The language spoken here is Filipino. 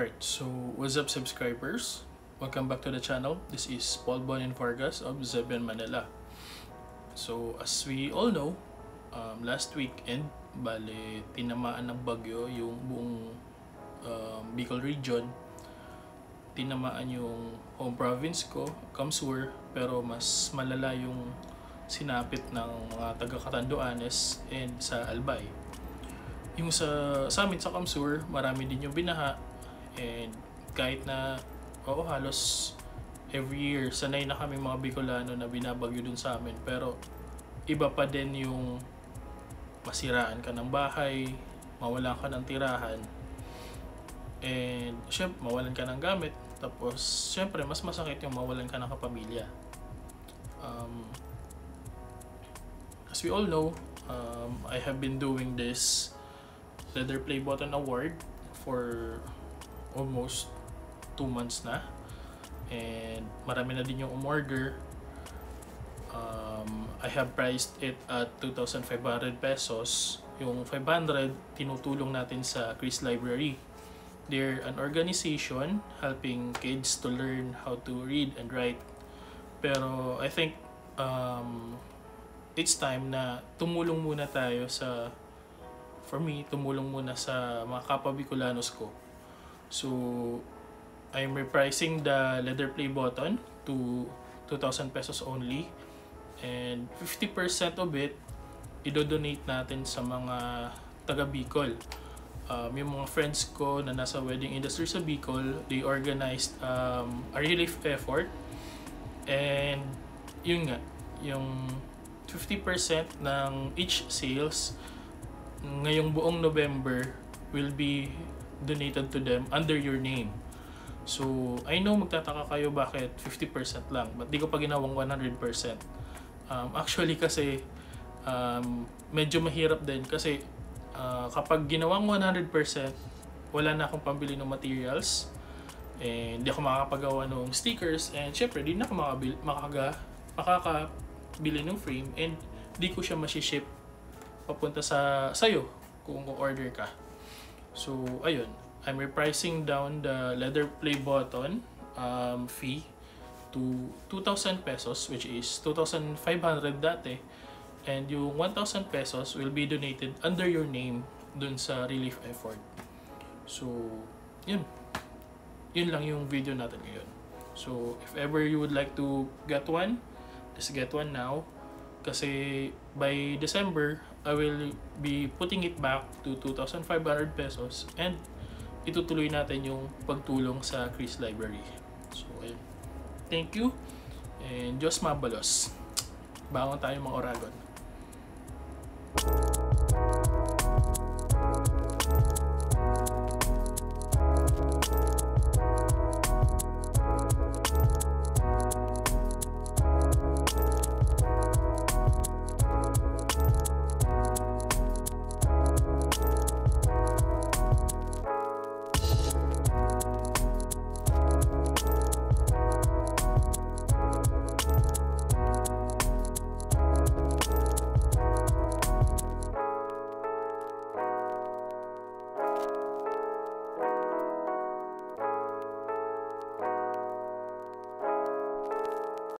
So, what's up subscribers? Welcome back to the channel. This is Paul Bonin Vargas of Zeben Manila. So, as we all know, um, last weekend, bale, tinamaan ng bagyo yung buong um, Bicol region. Tinamaan yung home province ko, Kamsur, pero mas malala yung sinapit ng mga taga Catanduanes and sa Albay. Yung sa, sa amin sa Kamsur, marami din yung binaha and kahit na oo halos every year sanay na kami mga Bicolano na binabagyo dun sa amin. Pero iba pa din yung masiraan ka ng bahay, mawalan ka ng tirahan and syempre mawalan ka ng gamit. Tapos syempre mas masakit yung mawalan ka ng kapamilya. Um, as we all know um, I have been doing this Leather Play Button Award for almost 2 months na. And marami na din yung umorder. Um, I have priced it at 2,500 pesos. Yung 500, tinutulong natin sa Chris Library. They're an organization helping kids to learn how to read and write. Pero I think um, it's time na tumulong muna tayo sa for me, tumulong muna sa mga kapwa Bicolanos ko So, I'm repricing the leather play button to 2,000 pesos only. And 50% of it, idodonate natin sa mga taga Bicol. Um, yung mga friends ko na nasa wedding industry sa Bicol, they organized um, a relief effort. And yun nga, yung 50% ng each sales ngayong buong November will be donated to them under your name. So, I know magtataka kayo bakit 50% lang, but di ko pa ginawang 100%. Um, actually kasi, um, medyo mahirap din kasi uh, kapag ginawang 100%, wala na akong pambili ng materials, and di ako makakapagawa ng stickers, and syempre, di na ako makabil, makaga, makakabili ng frame, and di ko siya masiship papunta sa sayo kung order ka. So, ayun. I'm repricing down the leather play button um, fee to 2,000 pesos which is 2,500 dati and yung 1,000 pesos will be donated under your name dun sa relief effort. So, yun. Yun lang yung video natin ngayon. So, if ever you would like to get one, just get one now. Kasi by December, I will be putting it back to 2,500 pesos and itutuloy natin yung pagtulong sa Chris Library. So, ayun. Thank you and Diyos mabalos. Bangon tayo mga Oragon.